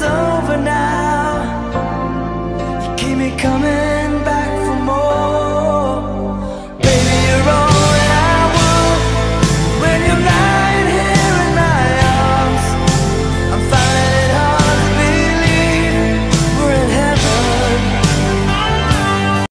it's over now.